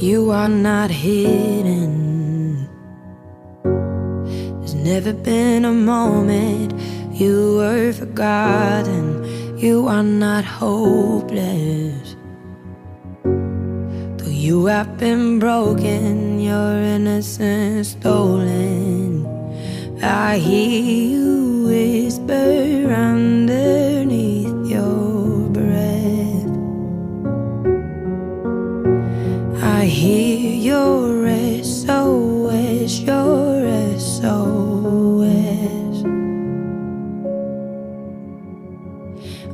You are not hidden. There's never been a moment you were forgotten. You are not hopeless. Though you have been broken, your innocence stolen. I hear you whisper underneath I hear your SOS, your SOS.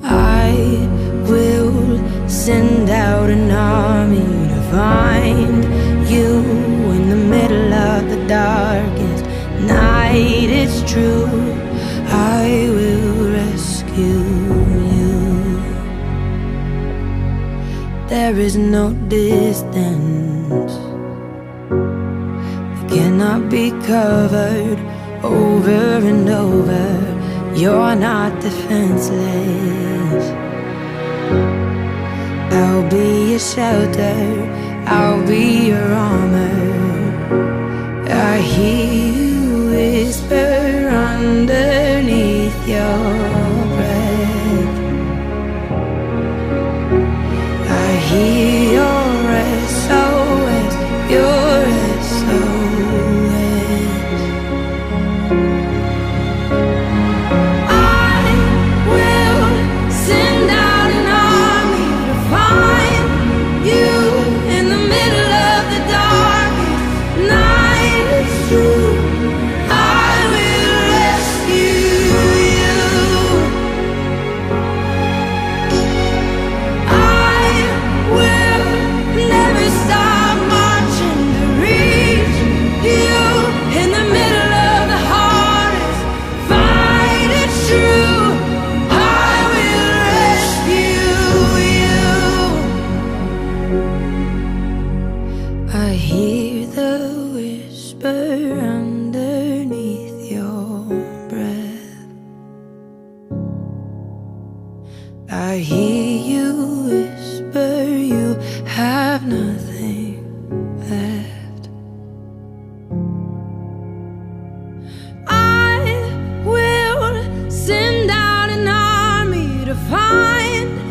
I will send out an army to find you There is no distance that cannot be covered over and over. You're not defenseless. I'll be your shelter, I'll be your armor. I hear you whisper underneath your whisper underneath your breath. I hear you whisper, you have nothing left. I will send out an army to find.